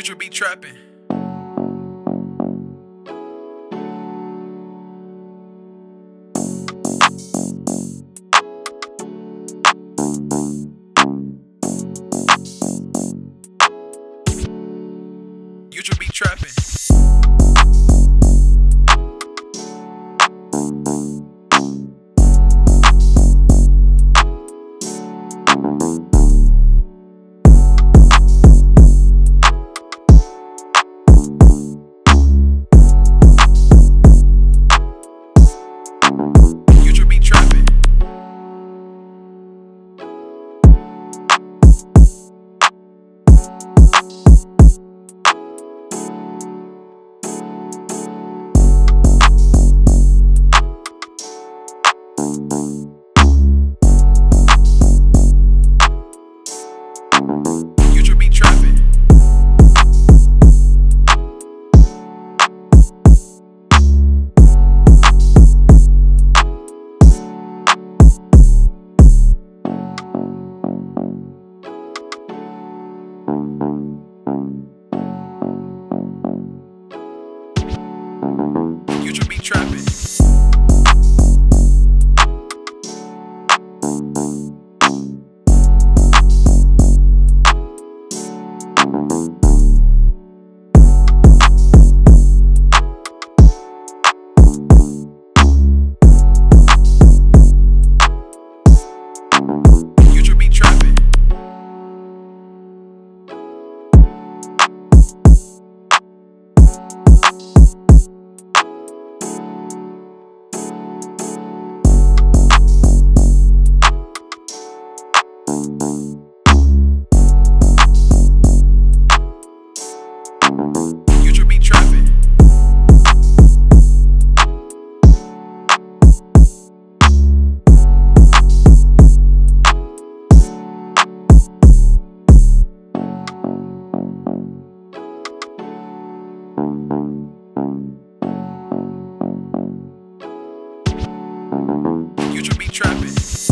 Future be trapping. Future be trapping. be trapping. You should be trapping.